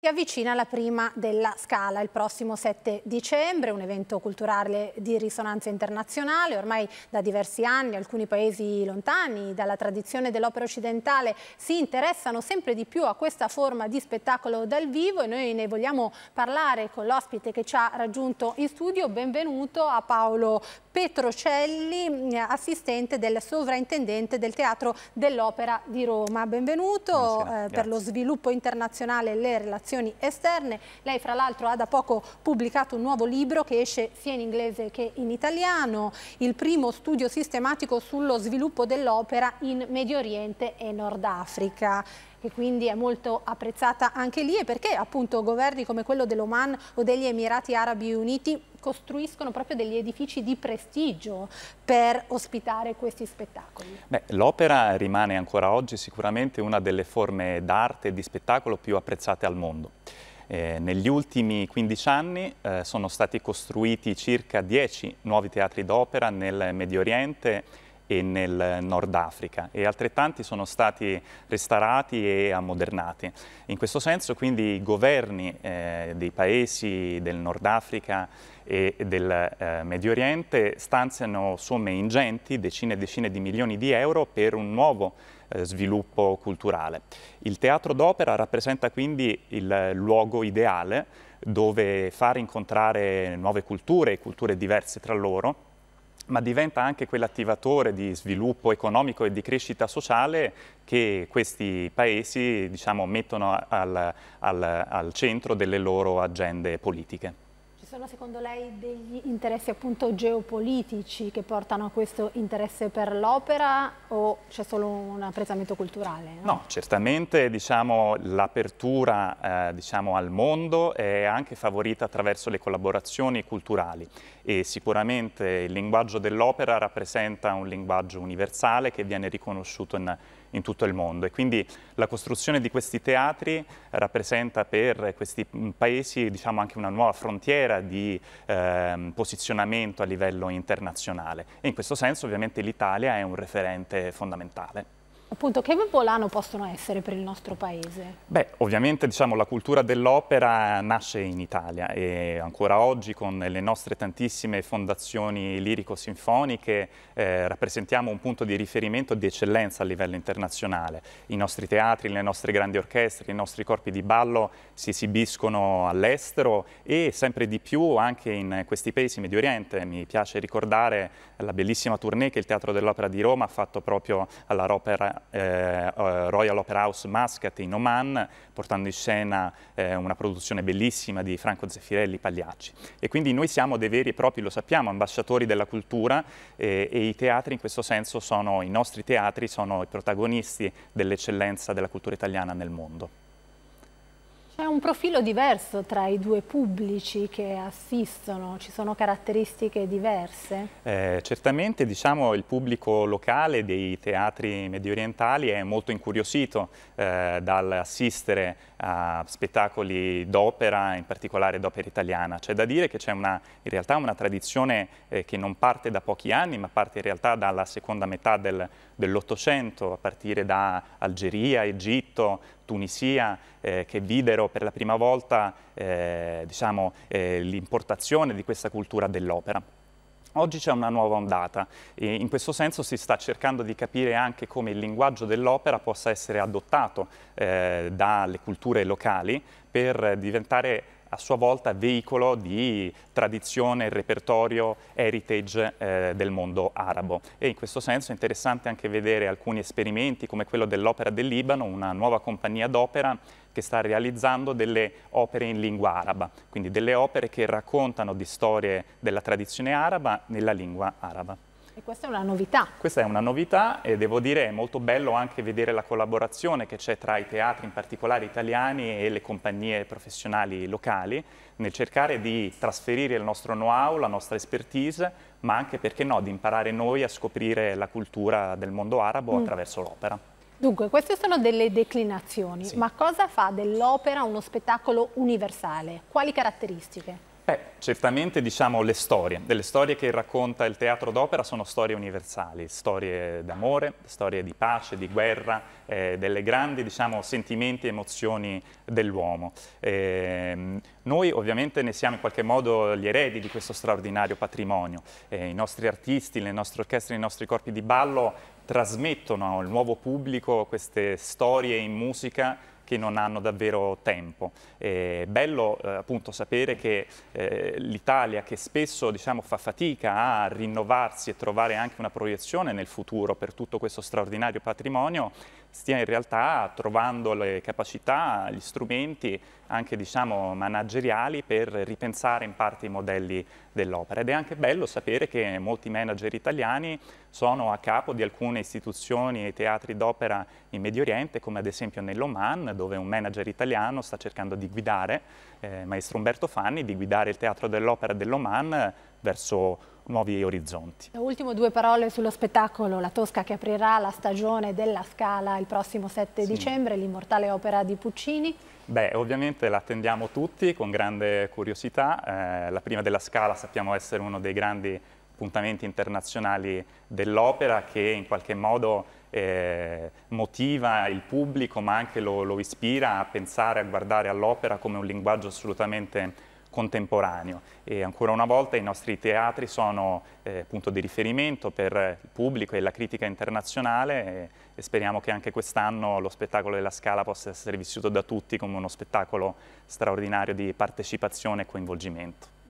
Si avvicina la prima della Scala il prossimo 7 dicembre, un evento culturale di risonanza internazionale. Ormai da diversi anni alcuni paesi lontani dalla tradizione dell'opera occidentale si interessano sempre di più a questa forma di spettacolo dal vivo e noi ne vogliamo parlare con l'ospite che ci ha raggiunto in studio. Benvenuto a Paolo Petrocelli, assistente del sovrintendente del Teatro dell'Opera di Roma. Benvenuto eh, per lo sviluppo internazionale e le relazioni relazioni esterne. Lei fra l'altro ha da poco pubblicato un nuovo libro che esce sia in inglese che in italiano, il primo studio sistematico sullo sviluppo dell'opera in Medio Oriente e Nord Africa che quindi è molto apprezzata anche lì e perché appunto governi come quello dell'Oman o degli Emirati Arabi Uniti costruiscono proprio degli edifici di prestigio per ospitare questi spettacoli? L'opera rimane ancora oggi sicuramente una delle forme d'arte e di spettacolo più apprezzate al mondo. Eh, negli ultimi 15 anni eh, sono stati costruiti circa 10 nuovi teatri d'opera nel Medio Oriente e nel Nord Africa e altrettanti sono stati restaurati e ammodernati. In questo senso quindi i governi eh, dei paesi del Nord Africa e del eh, Medio Oriente stanziano somme ingenti, decine e decine di milioni di euro per un nuovo eh, sviluppo culturale. Il teatro d'opera rappresenta quindi il luogo ideale dove far incontrare nuove culture culture diverse tra loro ma diventa anche quell'attivatore di sviluppo economico e di crescita sociale che questi paesi diciamo, mettono al, al, al centro delle loro agende politiche sono secondo lei degli interessi appunto geopolitici che portano a questo interesse per l'opera o c'è solo un apprezzamento culturale? No, no certamente diciamo, l'apertura eh, diciamo, al mondo è anche favorita attraverso le collaborazioni culturali e sicuramente il linguaggio dell'opera rappresenta un linguaggio universale che viene riconosciuto in in tutto il mondo e quindi la costruzione di questi teatri rappresenta per questi paesi diciamo, anche una nuova frontiera di eh, posizionamento a livello internazionale e in questo senso ovviamente l'Italia è un referente fondamentale. Appunto, che volano possono essere per il nostro paese? Beh, ovviamente diciamo, la cultura dell'opera nasce in Italia e ancora oggi con le nostre tantissime fondazioni lirico-sinfoniche eh, rappresentiamo un punto di riferimento di eccellenza a livello internazionale. I nostri teatri, le nostre grandi orchestre, i nostri corpi di ballo si esibiscono all'estero e sempre di più anche in questi paesi Medio Oriente. Mi piace ricordare la bellissima tournée che il Teatro dell'Opera di Roma ha fatto proprio alla Opera eh, Royal Opera House Muscat in Oman, portando in scena eh, una produzione bellissima di Franco Zeffirelli Pagliacci. E quindi noi siamo dei veri e propri, lo sappiamo, ambasciatori della cultura eh, e i teatri in questo senso sono, i nostri teatri sono i protagonisti dell'eccellenza della cultura italiana nel mondo. C'è un profilo diverso tra i due pubblici che assistono, ci sono caratteristiche diverse? Eh, certamente diciamo, il pubblico locale dei teatri medio orientali è molto incuriosito eh, dall'assistere a spettacoli d'opera, in particolare d'opera italiana. C'è da dire che c'è in realtà una tradizione eh, che non parte da pochi anni, ma parte in realtà dalla seconda metà del, dell'Ottocento, a partire da Algeria, Egitto, Tunisia, eh, che videro per la prima volta eh, diciamo, eh, l'importazione di questa cultura dell'opera. Oggi c'è una nuova ondata e in questo senso si sta cercando di capire anche come il linguaggio dell'opera possa essere adottato eh, dalle culture locali per diventare a sua volta veicolo di tradizione, repertorio, heritage eh, del mondo arabo. E in questo senso è interessante anche vedere alcuni esperimenti come quello dell'Opera del Libano, una nuova compagnia d'opera che sta realizzando delle opere in lingua araba, quindi delle opere che raccontano di storie della tradizione araba nella lingua araba. E questa è una novità. Questa è una novità e devo dire è molto bello anche vedere la collaborazione che c'è tra i teatri, in particolare italiani, e le compagnie professionali locali, nel cercare di trasferire il nostro know-how, la nostra expertise, ma anche, perché no, di imparare noi a scoprire la cultura del mondo arabo mm. attraverso l'opera. Dunque, queste sono delle declinazioni, sì. ma cosa fa dell'opera uno spettacolo universale? Quali caratteristiche? Beh, certamente diciamo le storie, delle storie che racconta il teatro d'opera sono storie universali, storie d'amore, storie di pace, di guerra, eh, delle grandi diciamo, sentimenti e emozioni dell'uomo. Eh, noi ovviamente ne siamo in qualche modo gli eredi di questo straordinario patrimonio, eh, i nostri artisti, le nostre orchestre, i nostri corpi di ballo trasmettono al nuovo pubblico queste storie in musica che non hanno davvero tempo. È bello eh, appunto sapere che eh, l'Italia che spesso diciamo, fa fatica a rinnovarsi e trovare anche una proiezione nel futuro per tutto questo straordinario patrimonio stia in realtà trovando le capacità, gli strumenti anche diciamo manageriali per ripensare in parte i modelli dell'opera. Ed è anche bello sapere che molti manager italiani sono a capo di alcune istituzioni e teatri d'opera in Medio Oriente come ad esempio nell'Oman dove un manager italiano sta cercando di guidare, eh, maestro Umberto Fanni, di guidare il teatro dell'opera dell'Oman verso nuovi orizzonti. Ultimo due parole sullo spettacolo La Tosca che aprirà la stagione della Scala il prossimo 7 sì. dicembre, l'immortale opera di Puccini. Beh, ovviamente l'attendiamo tutti con grande curiosità. Eh, la prima della Scala sappiamo essere uno dei grandi appuntamenti internazionali dell'opera che in qualche modo eh, motiva il pubblico ma anche lo, lo ispira a pensare, a guardare all'opera come un linguaggio assolutamente contemporaneo e ancora una volta i nostri teatri sono eh, punto di riferimento per il pubblico e la critica internazionale e, e speriamo che anche quest'anno lo spettacolo della Scala possa essere vissuto da tutti come uno spettacolo straordinario di partecipazione e coinvolgimento.